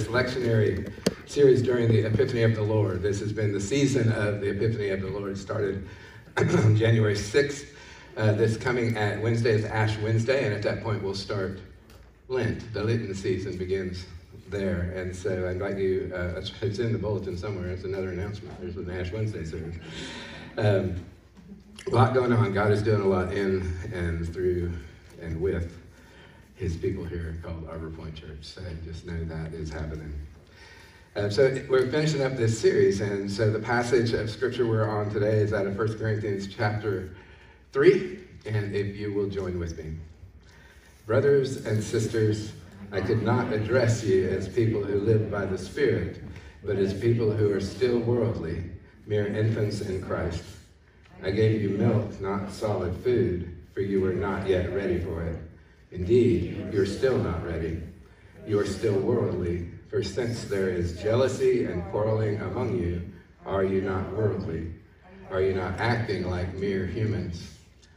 this lectionary series during the Epiphany of the Lord. This has been the season of the Epiphany of the Lord. It started January 6th. Uh, this coming at Wednesday is Ash Wednesday, and at that point we'll start Lent. The Lenten season begins there, and so I invite you. Uh, it's in the bulletin somewhere. It's another announcement. There's an Ash Wednesday service. Um, a lot going on. God is doing a lot in and through and with his people here called Arbor Point Church. So just know that is happening. Uh, so we're finishing up this series, and so the passage of scripture we're on today is out of 1 Corinthians chapter 3, and if you will join with me. Brothers and sisters, I could not address you as people who live by the Spirit, but as people who are still worldly, mere infants in Christ. I gave you milk, not solid food, for you were not yet ready for it. Indeed, you're still not ready. You are still worldly, for since there is jealousy and quarreling among you, are you not worldly? Are you not acting like mere humans?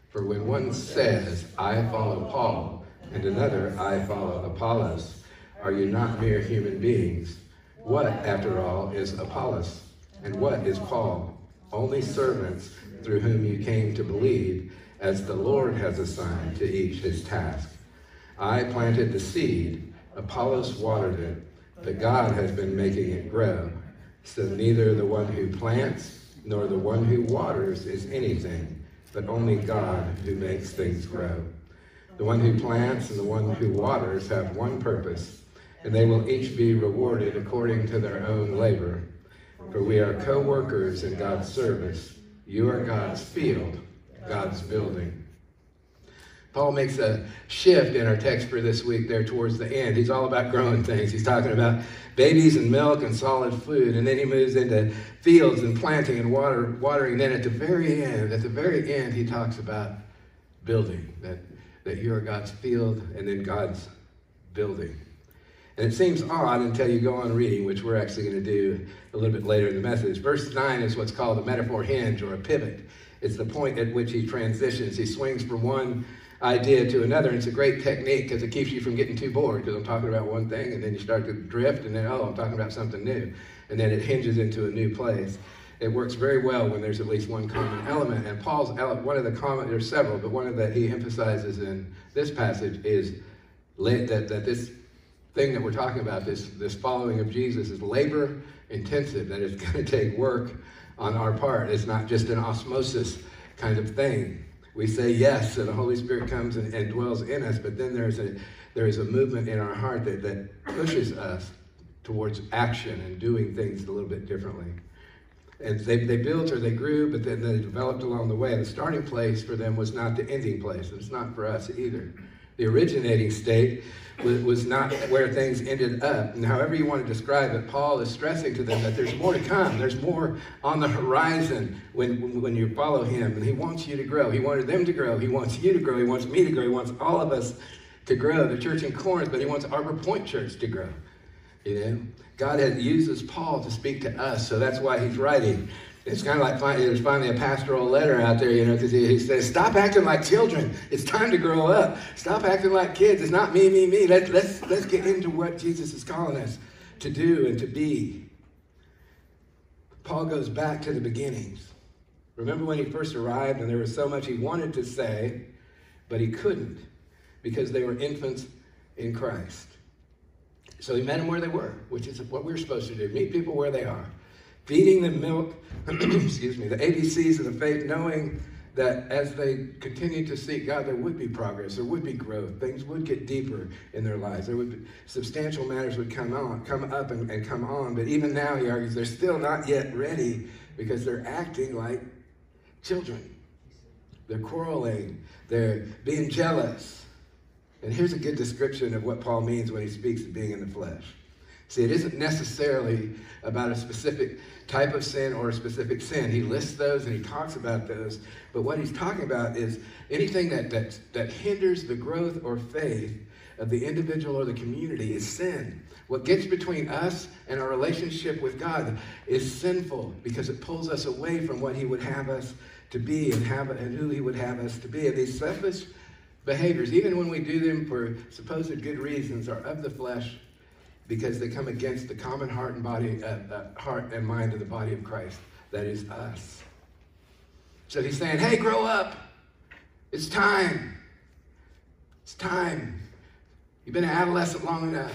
For when one says, I follow Paul, and another, I follow Apollos, are you not mere human beings? What, after all, is Apollos? And what is Paul? Only servants through whom you came to believe, as the Lord has assigned to each his task. I planted the seed, Apollos watered it, but God has been making it grow. So neither the one who plants nor the one who waters is anything, but only God who makes things grow. The one who plants and the one who waters have one purpose, and they will each be rewarded according to their own labor. For we are co workers in God's service. You are God's field, God's building. Paul makes a shift in our text for this week there towards the end. He's all about growing things. He's talking about babies and milk and solid food. And then he moves into fields and planting and water, watering. Then at the very end, at the very end, he talks about building, that, that you are God's field and then God's building. And it seems odd until you go on reading, which we're actually going to do a little bit later in the message. Verse 9 is what's called a metaphor hinge or a pivot. It's the point at which he transitions. He swings from one idea to another. And it's a great technique because it keeps you from getting too bored because I'm talking about one thing and then you start to drift and then, oh, I'm talking about something new. And then it hinges into a new place. It works very well when there's at least one common element. And Paul's, one of the common, there's several, but one of that he emphasizes in this passage is that, that this thing that we're talking about, this, this following of Jesus, is labor intensive, that it's going to take work on our part. It's not just an osmosis kind of thing we say yes, and the Holy Spirit comes and, and dwells in us, but then there's a there is a movement in our heart that, that pushes us towards action and doing things a little bit differently. And they, they built or they grew, but then they developed along the way. And the starting place for them was not the ending place, it's not for us either. The originating state was, not where things ended up. And however you want to describe it, Paul is stressing to them that there's more to come. There's more on the horizon when, when you follow him. And he wants you to grow. He wanted them to grow. He wants you to grow. He wants me to grow. He wants all of us to grow. The church in Corinth, but he wants Arbor Point Church to grow. You know, God had uses Paul to speak to us, so that's why he's writing it's kind of like there's finally a pastoral letter out there, you know, because he, he, says, "Stop acting like children. It's time to grow up. Stop acting like kids. It's not me, me, me. Let's let's let's get into what Jesus is calling us to do and to be." Paul goes back to the beginnings. Remember when he first arrived, and there was so much he wanted to say, but he couldn't because they were infants in Christ. So he met them where they were, which is what we're supposed to do: meet people where they are feeding them milk, excuse me, the ABCs of the faith, knowing that as they continue to seek God, there would be progress, there would be growth, things would get deeper in their lives. There would be substantial matters would come on, come up and, and come on. But even now, he argues, they're still not yet ready because they're acting like children. They're quarreling, they're being jealous. And here's a good description of what Paul means when he speaks of being in the flesh. See, it isn't necessarily about a specific type of sin or a specific sin. He lists those and he talks about those. But what he's talking about is anything that, that, that hinders the growth or faith of the individual or the community is sin. What gets between us and our relationship with God is sinful because it pulls us away from what he would have us to be and, have, and who he would have us to be. And these selfish behaviors, even when we do them for supposed good reasons, are of the flesh because they come against the common heart and body, uh, uh, heart and mind of the body of Christ. That is us. So he's saying, hey, grow up. It's time. It's time. You've been an adolescent long enough.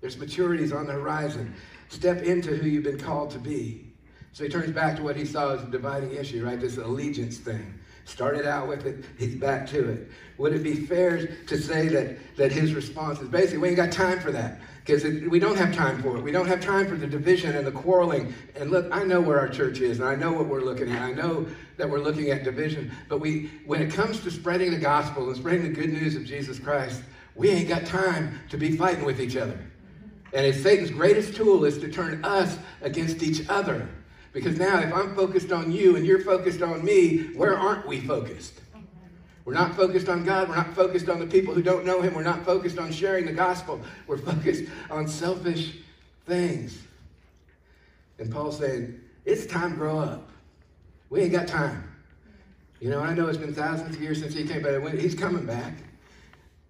There's maturities on the horizon. Step into who you've been called to be. So he turns back to what he saw as a dividing issue, right? This allegiance thing. Started out with it, he's back to it. Would it be fair to say that, that his response is basically, we ain't got time for that? Because we don't have time for it. We don't have time for the division and the quarreling. And look, I know where our church is, and I know what we're looking at. I know that we're looking at division. But we, when it comes to spreading the gospel and spreading the good news of Jesus Christ, we ain't got time to be fighting with each other. And it's Satan's greatest tool is to turn us against each other. Because now, if I'm focused on you and you're focused on me, where aren't we focused? We're not focused on God. We're not focused on the people who don't know Him. We're not focused on sharing the gospel. We're focused on selfish things. And Paul's saying, it's time to grow up. We ain't got time. You know, I know it's been thousands of years since he came, but he's coming back.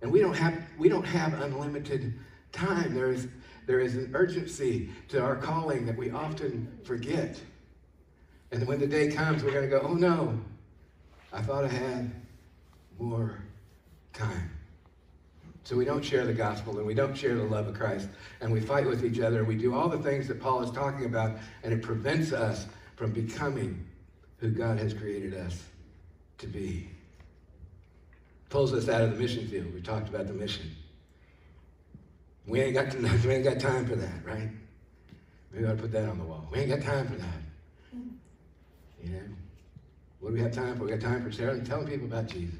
And we don't have, we don't have unlimited time. There is, there is an urgency to our calling that we often forget. And when the day comes, we're going to go, oh no, I thought I had more time. So we don't share the gospel and we don't share the love of Christ and we fight with each other and we do all the things that Paul is talking about and it prevents us from becoming who God has created us to be. Pulls us out of the mission field. We talked about the mission. We ain't got to, we ain't got time for that, right? We ought to put that on the wall. We ain't got time for that. You know? What do we have time for? We got time for sharing, telling people about Jesus.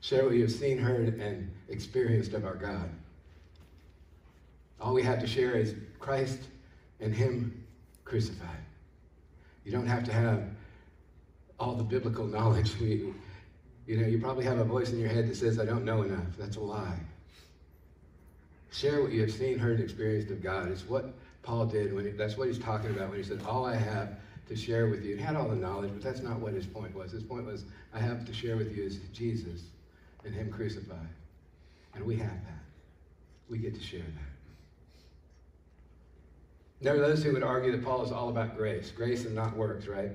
Share what you have seen, heard, and experienced of our God. All we have to share is Christ and Him crucified. You don't have to have all the biblical knowledge. We, you know, you probably have a voice in your head that says, I don't know enough. That's a lie. Share what you have seen, heard, and experienced of God. It's what Paul did when he, that's what he's talking about when he said, All I have to share with you. Had all the knowledge, but that's not what his point was. His point was, I have to share with you is Jesus and Him crucified. And we have that. We get to share that. There are those who would argue that Paul is all about grace, grace and not works, right?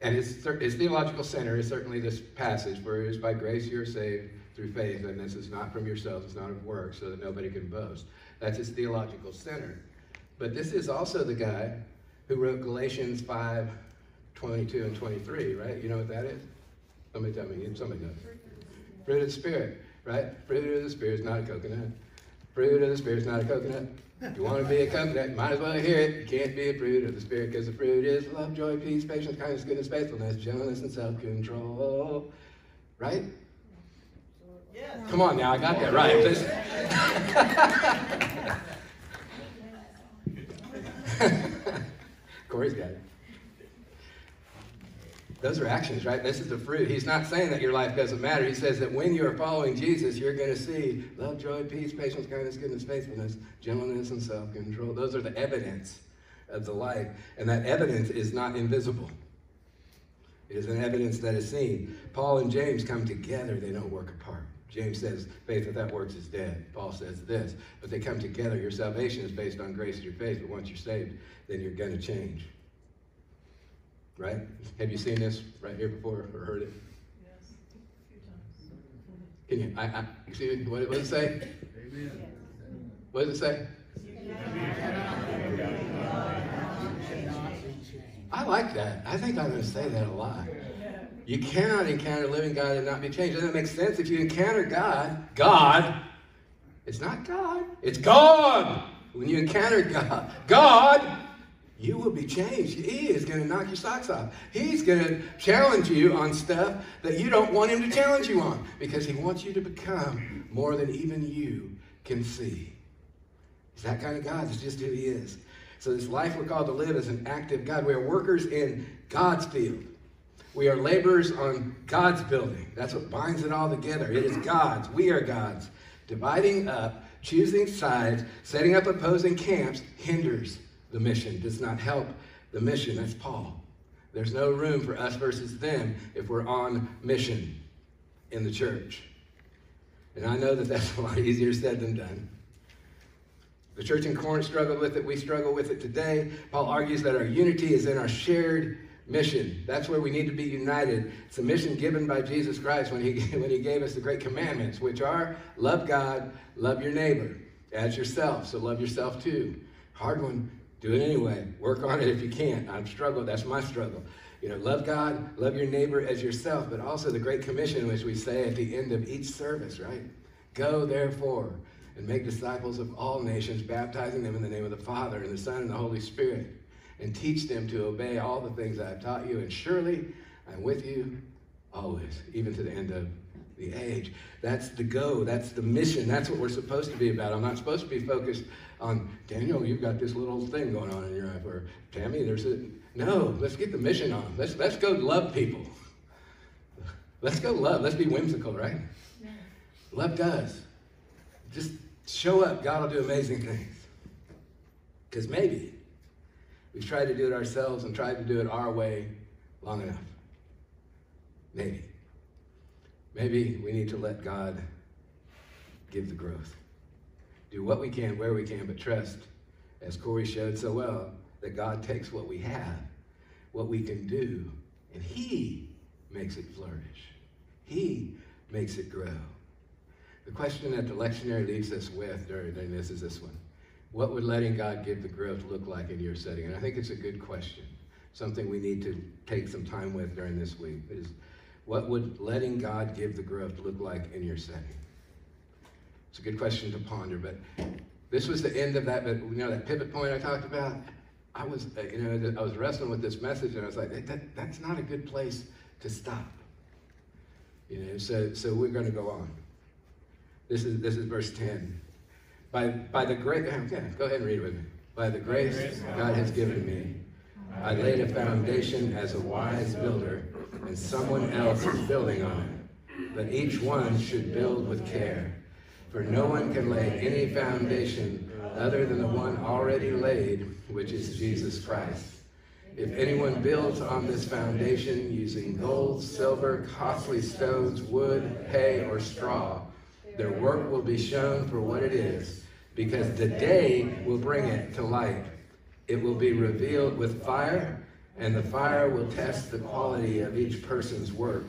And his, his theological center is certainly this passage where it is by grace you're saved through faith, and this is not from yourselves, it's not of works, so that nobody can boast. That's his theological center. But this is also the guy who wrote Galatians 5, 22 and 23, right? You know what that is? Somebody tell me. Somebody knows. Fruit of the Spirit, right? Fruit of the Spirit is not a coconut. Fruit of the Spirit is not a coconut. If you want to be a coconut, you might as well hear it. You can't be a fruit of the Spirit because the fruit is love, joy, peace, patience, kindness, goodness, faithfulness, gentleness, and self control. Right? Yes. Come on now, I got that right. Corey's got it. Those are actions, right? This is the fruit. He's not saying that your life doesn't matter. He says that when you are following Jesus, you're going to see love, joy, peace, patience, kindness, goodness, faithfulness, gentleness, and self control. Those are the evidence of the life. And that evidence is not invisible, it is an evidence that is seen. Paul and James come together, they don't work apart. James says, faith without works is dead. Paul says this, but they come together. Your salvation is based on grace through faith, but once you're saved, then you're going to change right? Have you seen this right here before or heard it? Yes, a few times. Can you, I, I, excuse me, what, what does it say? Amen. What does it say? I like that. I think I'm going to say that a lot. You cannot encounter living God and not be changed. Doesn't that make sense? If you encounter God, God, it's not God, it's God. When you encounter God, God, you will be changed. He is going to knock your socks off. He's going to challenge you on stuff that you don't want him to challenge you on because he wants you to become more than even you can see. He's that kind of God. It's just who he is. So this life we're called to live is an active God. We are workers in God's field. We are laborers on God's building. That's what binds it all together. It is God's. We are God's. Dividing up, choosing sides, setting up opposing camps hinders the mission, does not help the mission. That's Paul. There's no room for us versus them if we're on mission in the church. And I know that that's a lot easier said than done. The church in Corinth struggled with it. We struggle with it today. Paul argues that our unity is in our shared mission. That's where we need to be united. It's a mission given by Jesus Christ when he, when he gave us the great commandments, which are love God, love your neighbor as yourself. So love yourself too. Hard one. Do it anyway. Work on it if you can. I'm struggling. That's my struggle. You know, love God, love your neighbor as yourself, but also the Great Commission, which we say at the end of each service, right? Go therefore and make disciples of all nations, baptizing them in the name of the Father and the Son and the Holy Spirit, and teach them to obey all the things I have taught you. And surely I'm with you always, even to the end of the age. That's the go. That's the mission. That's what we're supposed to be about. I'm not supposed to be focused on Daniel. You've got this little thing going on in your life, or Tammy. There's a no. Let's get the mission on. Let's let's go love people. Let's go love. Let's be whimsical, right? Yeah. Love does. Just show up. God will do amazing things. Because maybe we've tried to do it ourselves and tried to do it our way long enough. Maybe. Maybe we need to let God give the growth. Do what we can, where we can, but trust, as Corey showed so well, that God takes what we have, what we can do, and He makes it flourish. He makes it grow. The question that the lectionary leaves us with during this is this one. What would letting God give the growth look like in your setting? And I think it's a good question. Something we need to take some time with during this week is what would letting God give the growth look like in your setting? It's a good question to ponder, but this was the end of that, but you know, that pivot point I talked about? I was, uh, you know, I was wrestling with this message and I was like, that, that's not a good place to stop. You know, so, so we're going to go on. This is, this is verse 10. By, by the great, okay, go ahead and read with me. By the grace God has given me, I laid a foundation as a wise builder, and someone else is building on it. But each one should build with care. For no one can lay any foundation other than the one already laid, which is Jesus Christ. If anyone builds on this foundation using gold, silver, costly stones, wood, hay, or straw, their work will be shown for what it is, because the day will bring it to light. It will be revealed with fire, and the fire will test the quality of each person's work.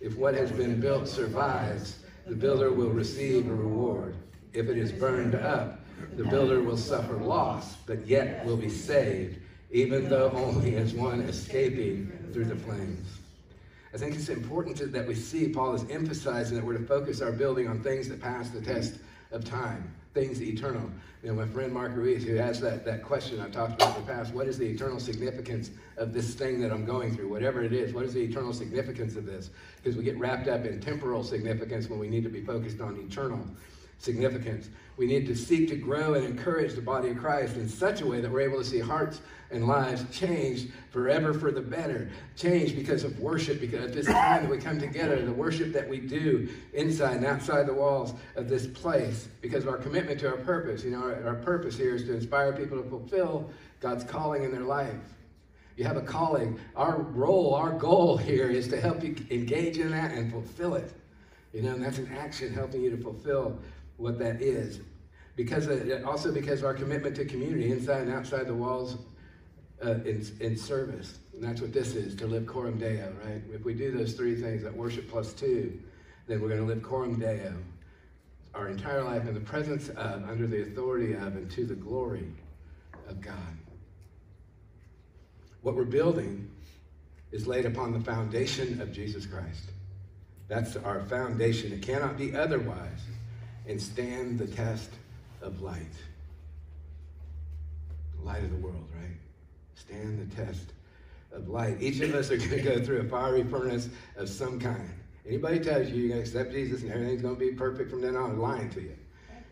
If what has been built survives, the builder will receive a reward. If it is burned up, the builder will suffer loss, but yet will be saved, even though only as one escaping through the flames. I think it's important to, that we see Paul is emphasizing that we're to focus our building on things that pass the test of time, things eternal. You know, my friend Mark Ruiz, who has that, that question I've talked about in the past, what is the eternal significance of this thing that I'm going through, whatever it is? What is the eternal significance of this? Because we get wrapped up in temporal significance when we need to be focused on eternal significance. We need to seek to grow and encourage the body of Christ in such a way that we're able to see hearts and lives changed forever for the better. Changed because of worship, because at this time that we come together, the worship that we do inside and outside the walls of this place, because of our commitment to our purpose. You know, our, our purpose here is to inspire people to fulfill God's calling in their life. You have a calling. Our role, our goal here is to help you engage in that and fulfill it. You know, and that's an action helping you to fulfill what that is. Because also because our commitment to community inside and outside the walls uh, in, in service. And that's what this is, to live coram deo, right? If we do those three things, that worship plus two, then we're going to live coram deo our entire life in the presence of, under the authority of, and to the glory of God. What we're building is laid upon the foundation of Jesus Christ. That's our foundation. It cannot be otherwise and stand the test of light. The light of the world, right? Stand the test of light. Each of us are going to go through a fiery furnace of some kind. Anybody tells you you're going to accept Jesus and everything's going to be perfect from then on, lying to you.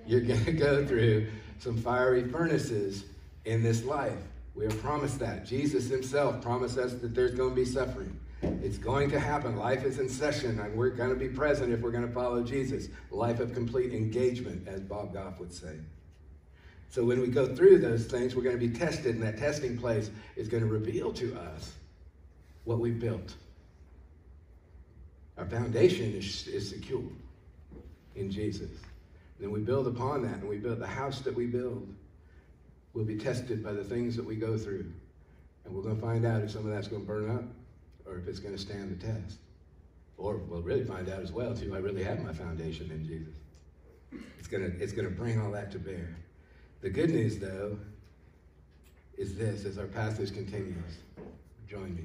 You're going to go through some fiery furnaces in this life. We are promised that. Jesus himself promised us that there's going to be suffering. It's going to happen. Life is in session, and we're going to be present if we're going to follow Jesus. Life of complete engagement, as Bob Goff would say. So when we go through those things, we're going to be tested, and that testing place is going to reveal to us what we've built. Our foundation is, is secure in Jesus. Then we build upon that, and we build the house that we build We'll be tested by the things that we go through. And we're going to find out if some of that's going to burn up or if it's going to stand the test. Or we'll really find out as well, too, I really have my foundation in Jesus. It's going to, it's going to bring all that to bear. The good news, though, is this as our passage continues. Join me.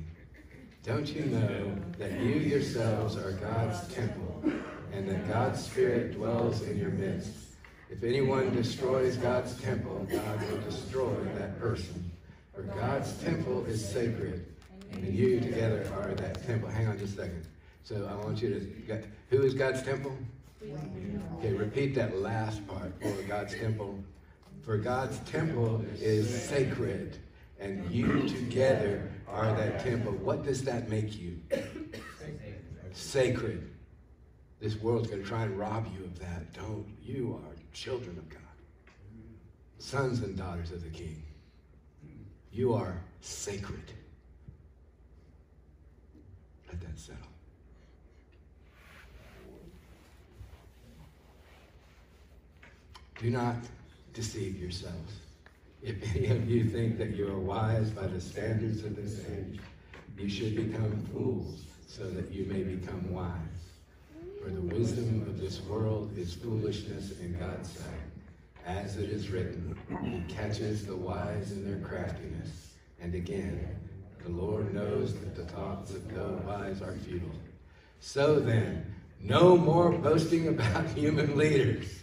Don't you know that you yourselves are God's temple and that God's Spirit dwells in your midst? If anyone destroys God's temple, God will destroy that person. For God's temple is sacred, and you together are that temple. Hang on just a second. So I want you to get, who is God's temple? Okay, repeat that last part. For God's temple. For God's temple is sacred, and you together are that temple. What does that make you? Sacred. This world's going to try and rob you of that. Don't. You are children of God, sons and daughters of the King. You are sacred. That settle. Do not deceive yourselves. If any of you think that you are wise by the standards of this age, you should become fools so that you may become wise. For the wisdom of this world is foolishness in God's sight. As it is written, He catches the wise in their craftiness. And again, the Lord knows that the thoughts of the wise are futile. So then, no more boasting about human leaders.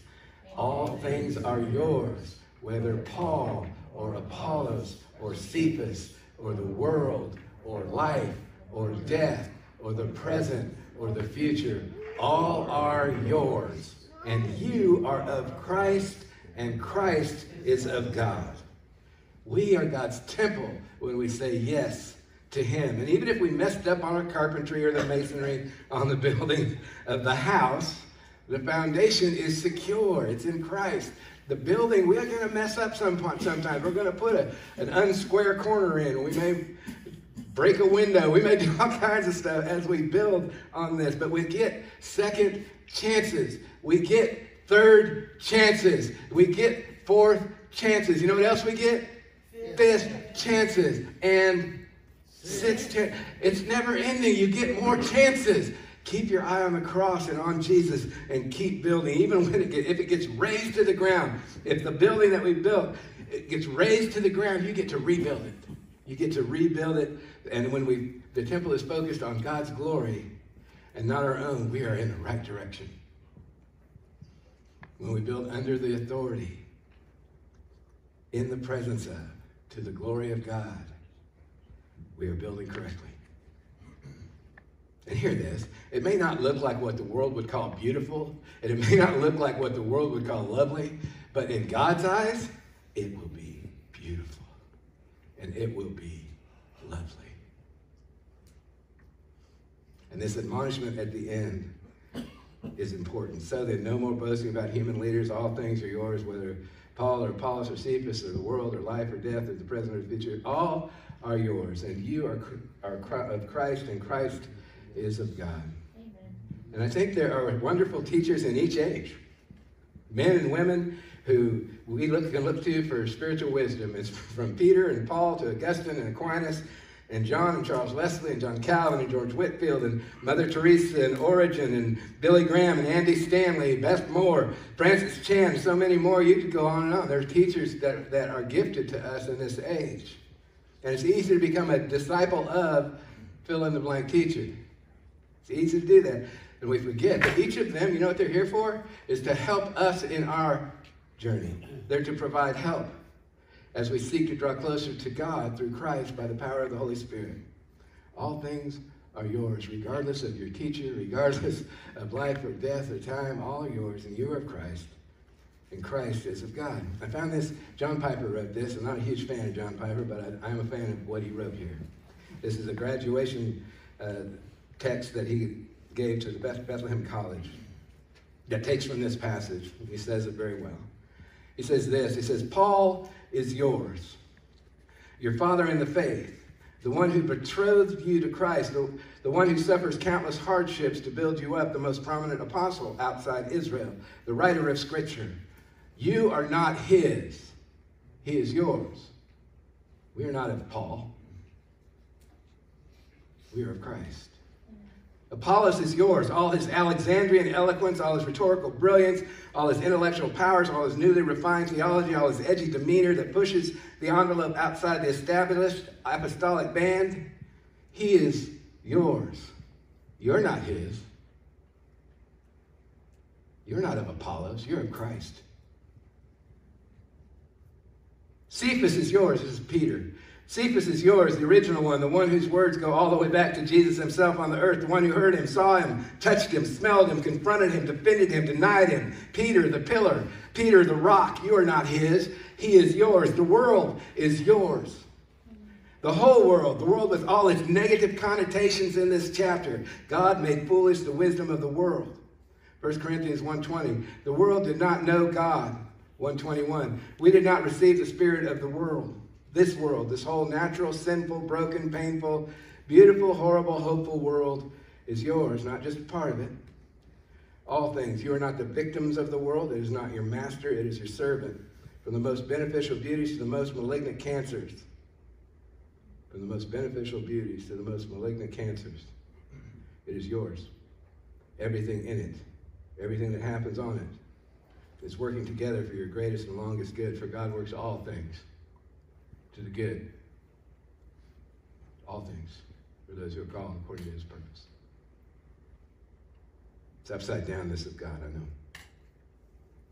All things are yours, whether Paul or Apollos or Cephas or the world or life or death or the present or the future. All are yours. And you are of Christ, and Christ is of God. We are God's temple when we say yes to Him. And even if we messed up on our carpentry or the masonry on the building of the house, the foundation is secure. It's in Christ. The building, we're going to mess up some, point sometimes. We're going to put a, an unsquare corner in. We may break a window. We may do all kinds of stuff as we build on this. But we get second chances. We get third chances. We get fourth chances. You know what else we get? Fifth chances. And sixth chance. It's never ending. You get more chances. Keep your eye on the cross and on Jesus and keep building. Even when it if it gets razed to the ground, if the building that we built it gets razed to the ground, you get to rebuild it. You get to rebuild it. And when we the temple is focused on God's glory and not our own, we are in the right direction. When we build under the authority, in the presence of, to the glory of God, we are building correctly. And hear this it may not look like what the world would call beautiful, and it may not look like what the world would call lovely, but in God's eyes, it will be beautiful and it will be lovely. And this admonishment at the end is important. So that no more boasting about human leaders. All things are yours, whether Paul or Apollos or Cephas or the world or life or death or the present or the future. All are yours. And you are, are of Christ, and Christ is of God. Amen. And I think there are wonderful teachers in each age, men and women who we look, can look to for spiritual wisdom. It's from Peter and Paul to Augustine and Aquinas and John and Charles Wesley and John Calvin and George Whitefield and Mother Teresa and Origen and Billy Graham and Andy Stanley, Beth Moore, Francis Chan, so many more. You could go on and on. There's teachers that, that are gifted to us in this age. And it's easy to become a disciple of fill in the blank teacher. It's easy to do that. And we forget that each of them, you know what they're here for? Is to help us in our journey. They're to provide help as we seek to draw closer to God through Christ by the power of the Holy Spirit. All things are yours, regardless of your teacher, regardless of life or death or time, all are yours, and you are of Christ, and Christ is of God. I found this, John Piper wrote this. I'm not a huge fan of John Piper, but I, am a fan of what he wrote here. This is a graduation uh, text that he gave to the Bethlehem College that takes from this passage. He says it very well. He says this He says, Paul is yours, your father in the faith, the one who betrothed you to Christ, the, the one who suffers countless hardships to build you up, the most prominent apostle outside Israel, the writer of Scripture. You are not his, He is yours. We are not of Paul. We are of Christ. Apollos is yours. All his Alexandrian eloquence, all his rhetorical brilliance, all his intellectual powers, all his newly refined theology, all his edgy demeanor that pushes the envelope outside the established apostolic band. He is yours. You're not his. You're not of Apollos. You're of Christ. Cephas is yours. This is Peter. Cephas is yours, the original one, the one whose words go all the way back to Jesus himself on the earth, the one who heard him, saw him, touched him, smelled him, confronted him, defended him, denied him. Peter, the pillar. Peter, the rock. You are not his. He is yours. The world is yours. The whole world, the world with all its negative connotations in this chapter. God made foolish the wisdom of the world. 1 Corinthians 1.20. The world did not know God. 121. We did not receive the spirit of the world this world, this whole natural, sinful, broken, painful, beautiful, horrible, hopeful world is yours, not just a part of it. All things. You are not the victims of the world. It is not your master, it is your servant. From the most beneficial beauties to the most malignant cancers. From the most beneficial beauties to the most malignant cancers. It is yours. Everything in it, everything that happens on it, is working together for your greatest and longest good, for God works all things to the good. All things for those who are called according to his purpose. It's upside down, this is God, I know.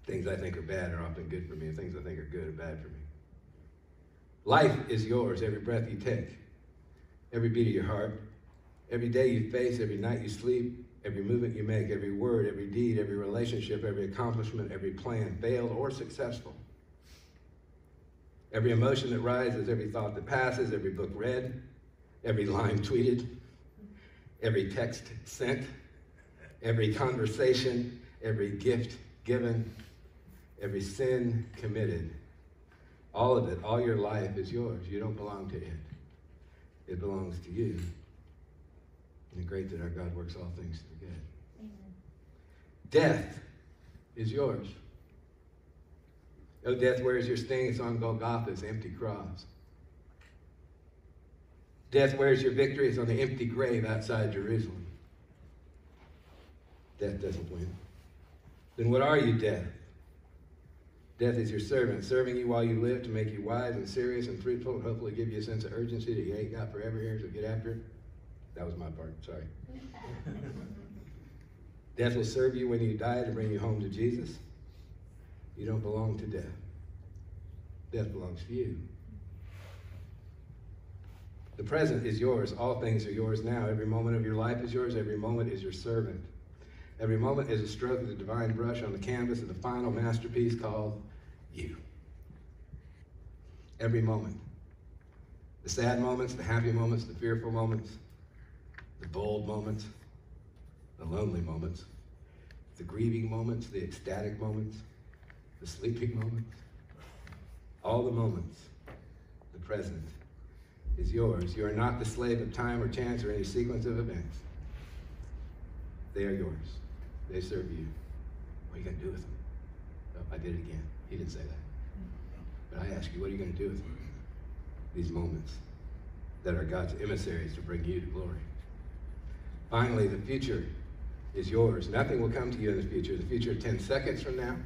Things I think are bad are often good for me, and things I think are good are bad for me. Life is yours every breath you take, every beat of your heart, every day you face, every night you sleep, every movement you make, every word, every deed, every relationship, every accomplishment, every plan, failed or successful. Every emotion that rises, every thought that passes, every book read, every line tweeted, every text sent, every conversation, every gift given, every sin committed. All of it, all your life is yours. You don't belong to it. It belongs to you. And great that our God works all things for good. Amen. Death is yours. O death, where is your sting? It's on Golgotha's empty cross. Death, where is your victory? It's on the empty grave outside Jerusalem. Death doesn't win. Then what are you, death? Death is your servant, serving you while you live to make you wise and serious and fruitful and hopefully give you a sense of urgency that you ain't got forever here, so get after it. That was my part, sorry. death will serve you when you die to bring you home to Jesus. You don't belong to death. Death belongs to you. The present is yours. All things are yours now. Every moment of your life is yours. Every moment is your servant. Every moment is a stroke of the divine brush on the canvas of the final masterpiece called you. Every moment. The sad moments, the happy moments, the fearful moments, the bold moments, the lonely moments, the grieving moments, the ecstatic moments, the sleeping moments, all the moments, the present is yours. You are not the slave of time or chance or any sequence of events. They are yours. They serve you. What are you going to do with them? Oh, I did it again. He didn't say that. But I ask you, what are you going to do with them? These moments that are God's emissaries to bring you to glory. Finally, the future is yours. Nothing will come to you in the future. The future 10 seconds from now,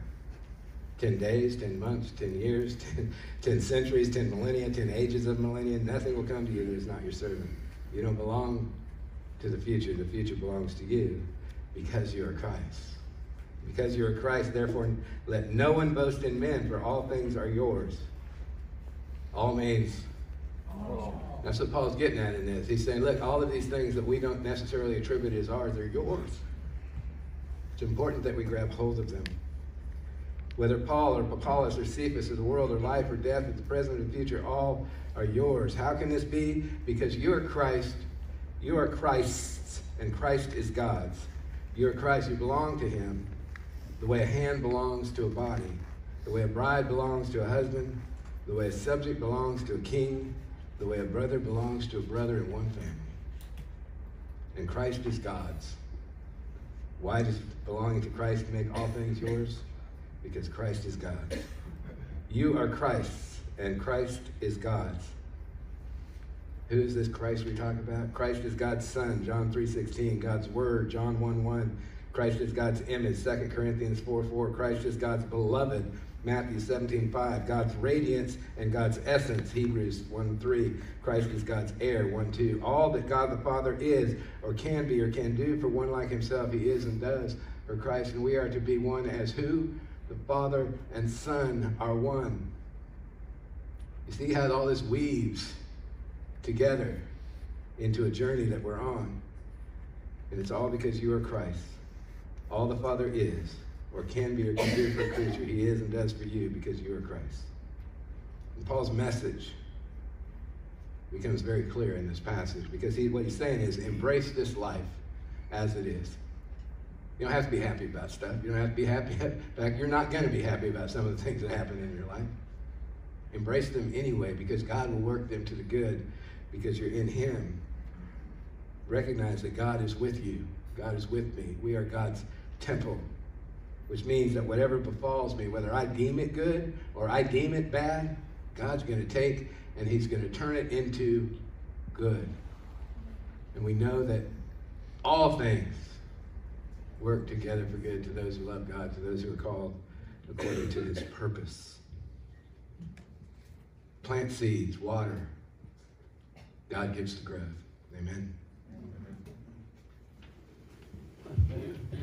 10 days, 10 months, 10 years, 10, 10, centuries, 10 millennia, 10 ages of millennia, nothing will come to you that is not your servant. You don't belong to the future. The future belongs to you because you are Christ. Because you are Christ, therefore, let no one boast in men, for all things are yours. All means. All. That's what Paul's getting at in this. He's saying, look, all of these things that we don't necessarily attribute as ours, they're yours. It's important that we grab hold of them. Whether Paul or Apollos or Cephas or the world or life or death or the present or the future, all are yours. How can this be? Because you are Christ, you are Christ's, and Christ is God's. You are Christ, you belong to him. The way a hand belongs to a body, the way a bride belongs to a husband, the way a subject belongs to a king, the way a brother belongs to a brother in one family. And Christ is God's. Why does belonging to Christ make all things yours? Because Christ is God. You are Christ's, and Christ is God's. Who is this Christ we talk about? Christ is God's Son, John 3.16. God's Word, John 1.1. Christ is God's image, 2 Corinthians 4.4. Christ is God's beloved, Matthew 17.5. God's radiance and God's essence, Hebrews 1.3. Christ is God's heir, 1.2. All that God the Father is or can be or can do for one like himself, he is and does for Christ. And we are to be one as who? The Father and Son are one. You see how all this weaves together into a journey that we're on. And it's all because you are Christ. All the Father is, or can be, or can do for a creature, He is and does for you because you are Christ. And Paul's message becomes very clear in this passage because he, what he's saying is embrace this life as it is. You don't have to be happy about stuff. You don't have to be happy. In fact, you're not going to be happy about some of the things that happen in your life. Embrace them anyway because God will work them to the good because you're in Him. Recognize that God is with you. God is with me. We are God's temple, which means that whatever befalls me, whether I deem it good or I deem it bad, God's going to take and He's going to turn it into good. And we know that all things work together for good to those who love God, to those who are called according to his purpose. Plant seeds, water. God gives the growth. Amen. Amen.